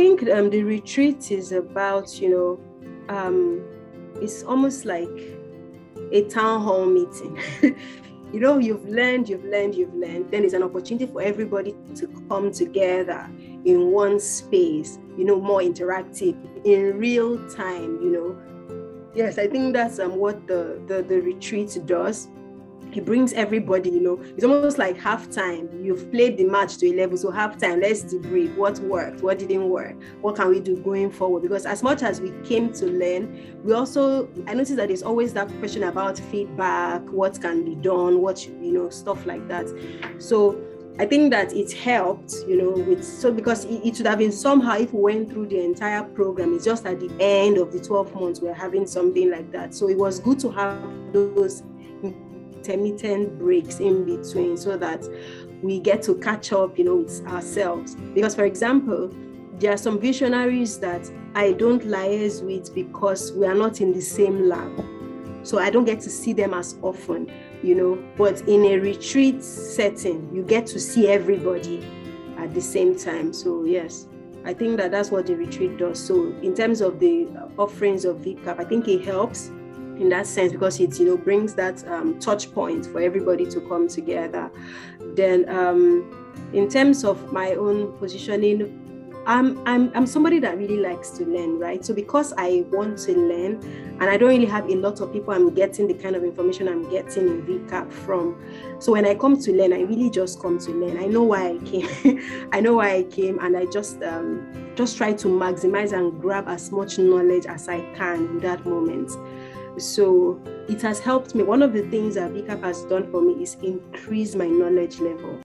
think um, the retreat is about, you know, um, it's almost like a town hall meeting. you know, you've learned, you've learned, you've learned. Then it's an opportunity for everybody to come together in one space, you know, more interactive, in real time, you know. Yes, I think that's um, what the, the, the retreat does he brings everybody, you know, it's almost like halftime. You've played the match to a level, so halftime, let's debrief what worked, what didn't work, what can we do going forward? Because as much as we came to learn, we also I noticed that there's always that question about feedback, what can be done, what you know, stuff like that. So I think that it helped, you know, with so because it, it should have been somehow if we went through the entire program, it's just at the end of the 12 months we're having something like that. So it was good to have those intermittent breaks in between so that we get to catch up, you know, with ourselves. Because, for example, there are some visionaries that I don't liaise with because we are not in the same lab. So I don't get to see them as often, you know. But in a retreat setting, you get to see everybody at the same time. So, yes, I think that that's what the retreat does. So, in terms of the offerings of VCAP, I think it helps in that sense because it you know brings that um, touch point for everybody to come together then um, in terms of my own positioning I'm, I'm, I'm somebody that really likes to learn, right? So because I want to learn and I don't really have a lot of people I'm getting the kind of information I'm getting in VCAP from. So when I come to learn, I really just come to learn. I know why I came. I know why I came and I just um, just try to maximize and grab as much knowledge as I can in that moment. So it has helped me. One of the things that VCAP has done for me is increase my knowledge level.